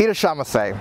Irashamase.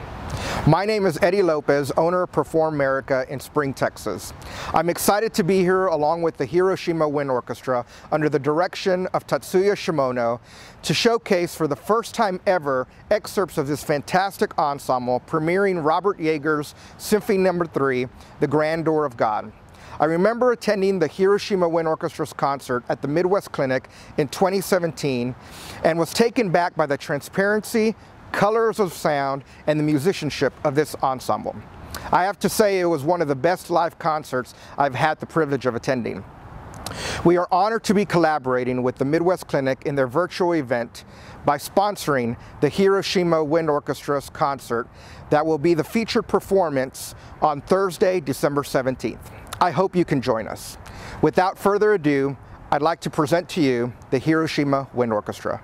My name is Eddie Lopez, owner of Perform America in Spring, Texas. I'm excited to be here along with the Hiroshima Wind Orchestra under the direction of Tatsuya Shimono to showcase for the first time ever excerpts of this fantastic ensemble premiering Robert Jager's Symphony No. 3, The Grandeur of God. I remember attending the Hiroshima Wind Orchestra's concert at the Midwest Clinic in 2017 and was taken back by the transparency, colors of sound, and the musicianship of this ensemble. I have to say it was one of the best live concerts I've had the privilege of attending. We are honored to be collaborating with the Midwest Clinic in their virtual event by sponsoring the Hiroshima Wind Orchestra's concert that will be the featured performance on Thursday, December 17th. I hope you can join us. Without further ado, I'd like to present to you the Hiroshima Wind Orchestra.